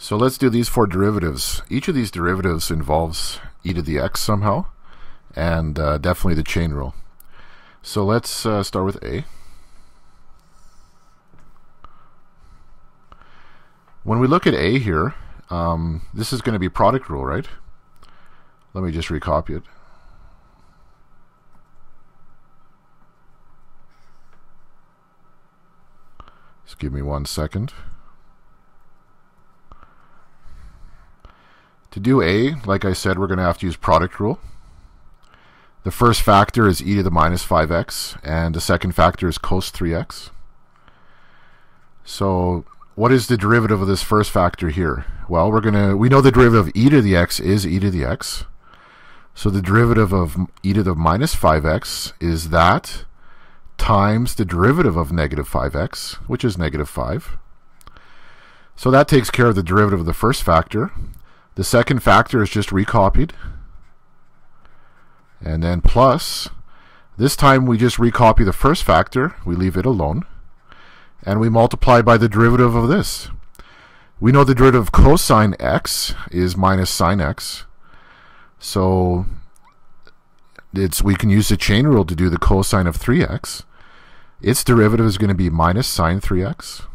So let's do these four derivatives. Each of these derivatives involves e to the x somehow, and uh, definitely the chain rule. So let's uh, start with a. When we look at a here, um, this is going to be product rule, right? Let me just recopy it. Just give me one second. To do A, like I said, we're going to have to use product rule. The first factor is e to the minus 5x, and the second factor is cos 3x. So what is the derivative of this first factor here? Well, we're going to, we know the derivative of e to the x is e to the x. So the derivative of e to the minus 5x is that times the derivative of negative 5x, which is negative 5. So that takes care of the derivative of the first factor. The second factor is just recopied. And then plus, this time we just recopy the first factor, we leave it alone, and we multiply by the derivative of this. We know the derivative of cosine x is minus sine x. So it's we can use the chain rule to do the cosine of 3x. Its derivative is going to be minus sine 3x.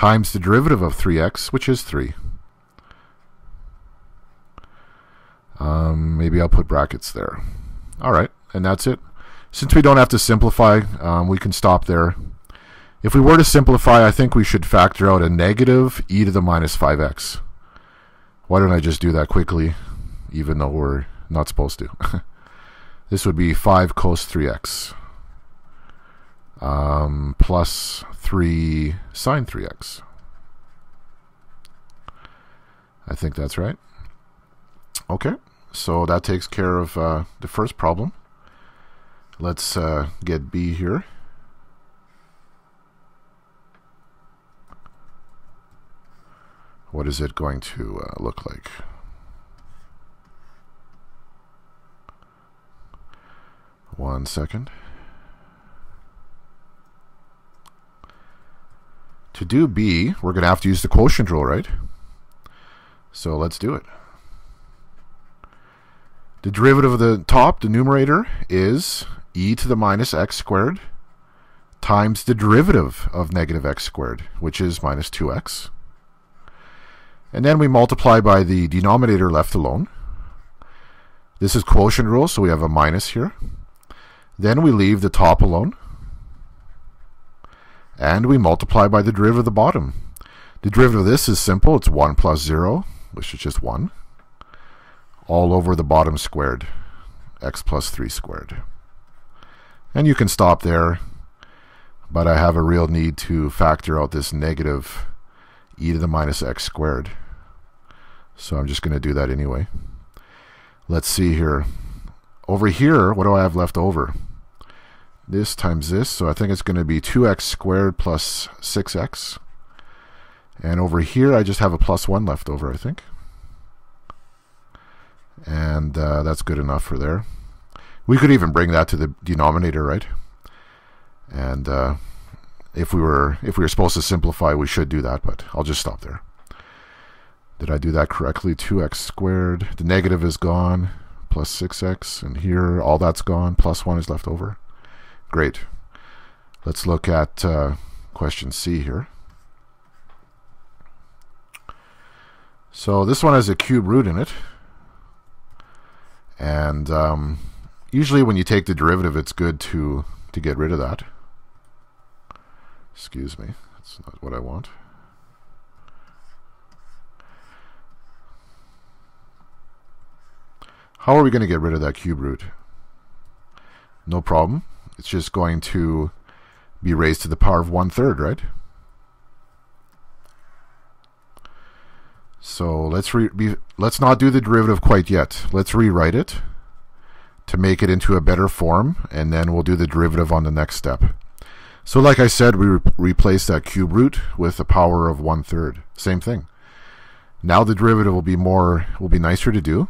Times the derivative of 3x, which is 3. Um, maybe I'll put brackets there. All right, and that's it. Since we don't have to simplify, um, we can stop there. If we were to simplify, I think we should factor out a negative e to the minus 5x. Why don't I just do that quickly, even though we're not supposed to? this would be 5 cos 3x um, plus 3 sine 3x. I think that's right. Okay, so that takes care of uh, the first problem. Let's uh, get B here. What is it going to uh, look like? One second. To do B, we're going to have to use the quotient rule, right? So let's do it. The derivative of the top, the numerator, is e to the minus x squared times the derivative of negative x squared, which is minus 2x. And then we multiply by the denominator left alone. This is quotient rule, so we have a minus here. Then we leave the top alone and we multiply by the derivative of the bottom. The derivative of this is simple. It's 1 plus 0, which is just 1, all over the bottom squared, x plus 3 squared. And you can stop there, but I have a real need to factor out this negative e to the minus x squared. So I'm just going to do that anyway. Let's see here. Over here, what do I have left over? This times this. So I think it's going to be 2x squared plus 6x. And over here, I just have a plus 1 left over, I think. And uh, that's good enough for there. We could even bring that to the denominator, right? And uh, if we were if we were supposed to simplify, we should do that, but I'll just stop there. Did I do that correctly? 2x squared. The negative is gone, plus 6x. And here, all that's gone, plus 1 is left over. Great. Let's look at uh, question C here. So this one has a cube root in it. And um, usually when you take the derivative, it's good to, to get rid of that. Excuse me, that's not what I want. How are we going to get rid of that cube root? No problem it's just going to be raised to the power of one third, right? So let's re be, let's not do the derivative quite yet. Let's rewrite it to make it into a better form, and then we'll do the derivative on the next step. So like I said, we re replace that cube root with a power of one third. Same thing. Now the derivative will be more will be nicer to do.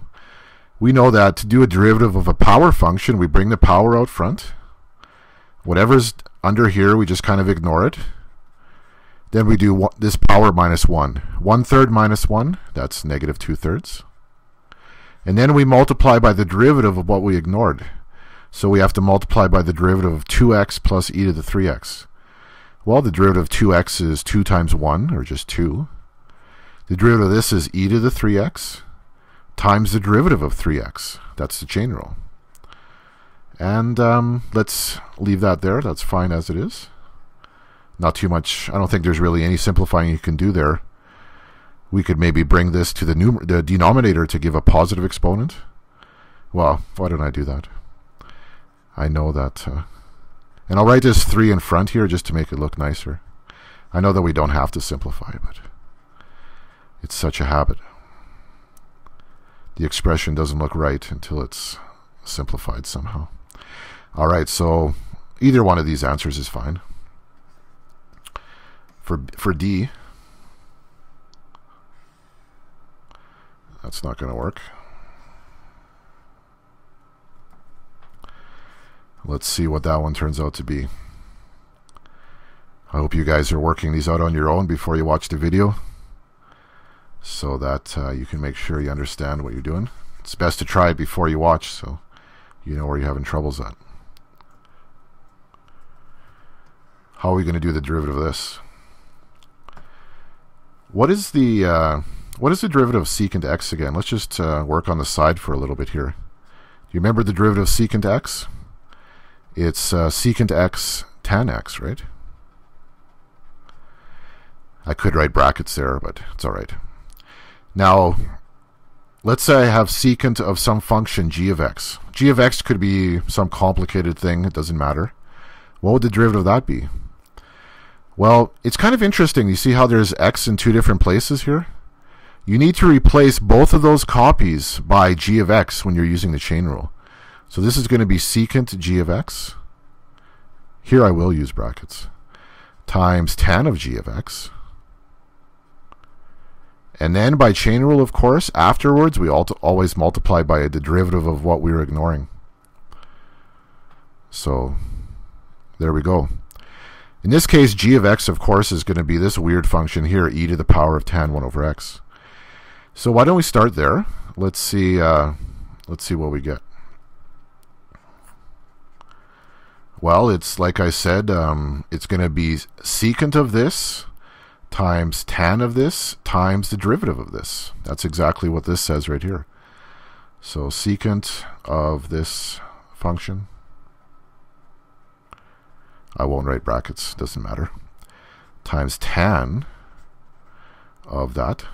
We know that to do a derivative of a power function, we bring the power out front, Whatever's under here, we just kind of ignore it. Then we do this power minus 1. 1 third minus 1, that's negative 2 thirds. And then we multiply by the derivative of what we ignored. So we have to multiply by the derivative of 2x plus e to the 3x. Well, the derivative of 2x is 2 times 1, or just 2. The derivative of this is e to the 3x times the derivative of 3x. That's the chain rule. And um, let's leave that there. That's fine as it is. Not too much. I don't think there's really any simplifying you can do there. We could maybe bring this to the, the denominator to give a positive exponent. Well, why don't I do that? I know that. Uh, and I'll write this 3 in front here just to make it look nicer. I know that we don't have to simplify, but it's such a habit. The expression doesn't look right until it's simplified somehow. All right, so either one of these answers is fine. For, for D, that's not going to work. Let's see what that one turns out to be. I hope you guys are working these out on your own before you watch the video so that uh, you can make sure you understand what you're doing. It's best to try it before you watch so you know where you're having troubles at. How are we going to do the derivative of this? What is the uh, what is the derivative of secant x again? Let's just uh, work on the side for a little bit here. Do you remember the derivative of secant x? It's uh, secant x tan x, right? I could write brackets there, but it's all right. Now, let's say I have secant of some function g of x. g of x could be some complicated thing, it doesn't matter. What would the derivative of that be? Well, it's kind of interesting. You see how there's x in two different places here? You need to replace both of those copies by g of x when you're using the chain rule. So this is going to be secant g of x. Here I will use brackets. Times tan of g of x. And then by chain rule, of course, afterwards we always multiply by the derivative of what we were ignoring. So there we go. In this case, g of x, of course, is going to be this weird function here, e to the power of tan 1 over x. So why don't we start there? Let's see, uh, let's see what we get. Well, it's like I said, um, it's going to be secant of this times tan of this times the derivative of this. That's exactly what this says right here. So secant of this function I won't write brackets, doesn't matter, times tan of that.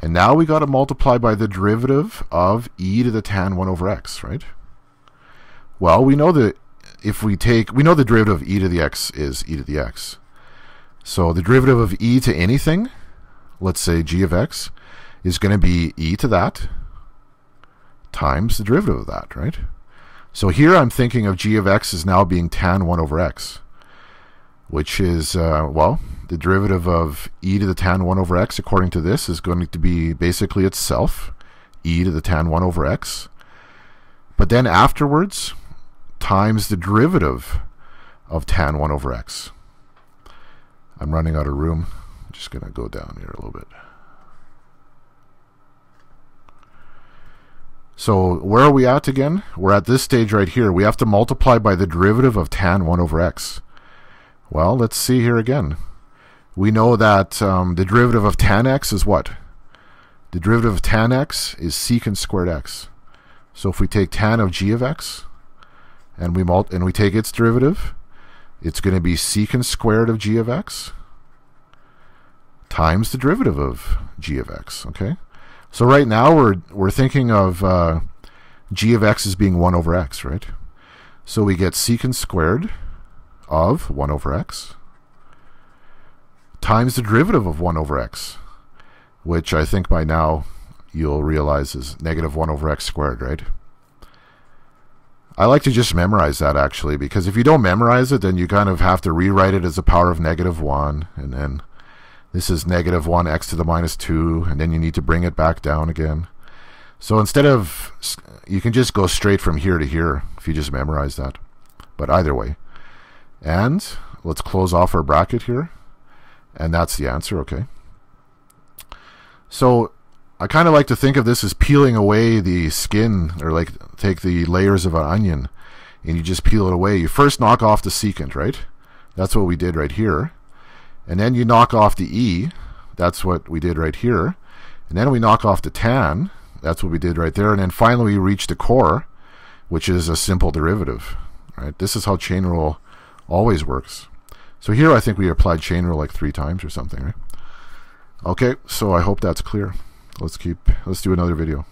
And now we got to multiply by the derivative of e to the tan 1 over x, right? Well, we know that if we take, we know the derivative of e to the x is e to the x. So the derivative of e to anything, let's say g of x, is going to be e to that times the derivative of that, right? So here I'm thinking of g of x as now being tan 1 over x, which is, uh, well, the derivative of e to the tan 1 over x, according to this, is going to be basically itself, e to the tan 1 over x. But then afterwards, times the derivative of tan 1 over x. I'm running out of room. I'm just going to go down here a little bit. So where are we at again? We're at this stage right here. We have to multiply by the derivative of tan 1 over x. Well, let's see here again. We know that um, the derivative of tan x is what? The derivative of tan x is secant squared x. So if we take tan of g of x and we and we take its derivative, it's going to be secant squared of g of x times the derivative of g of x, okay? So right now we're we're thinking of uh, g of x as being 1 over x, right? So we get secant squared of 1 over x times the derivative of 1 over x, which I think by now you'll realize is negative 1 over x squared, right? I like to just memorize that actually, because if you don't memorize it, then you kind of have to rewrite it as a power of negative 1, and then this is negative 1 x to the minus 2, and then you need to bring it back down again. So instead of, you can just go straight from here to here if you just memorize that. But either way. And let's close off our bracket here. And that's the answer, okay? So I kind of like to think of this as peeling away the skin, or like take the layers of an onion, and you just peel it away. You first knock off the secant, right? That's what we did right here. And then you knock off the E. That's what we did right here. And then we knock off the tan. That's what we did right there. And then finally we reach the core, which is a simple derivative. Right? This is how chain rule always works. So here I think we applied chain rule like three times or something, right? Okay, so I hope that's clear. Let's keep let's do another video.